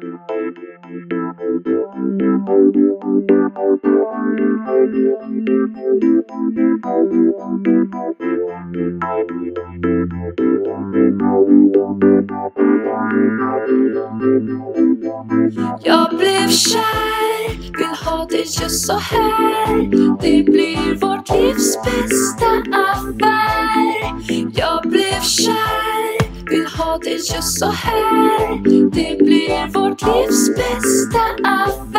Jag blev kär, vill ha det just så här. Det blir vårt livs bästa Hat är just så här. Det blir vårt livs bästa affär.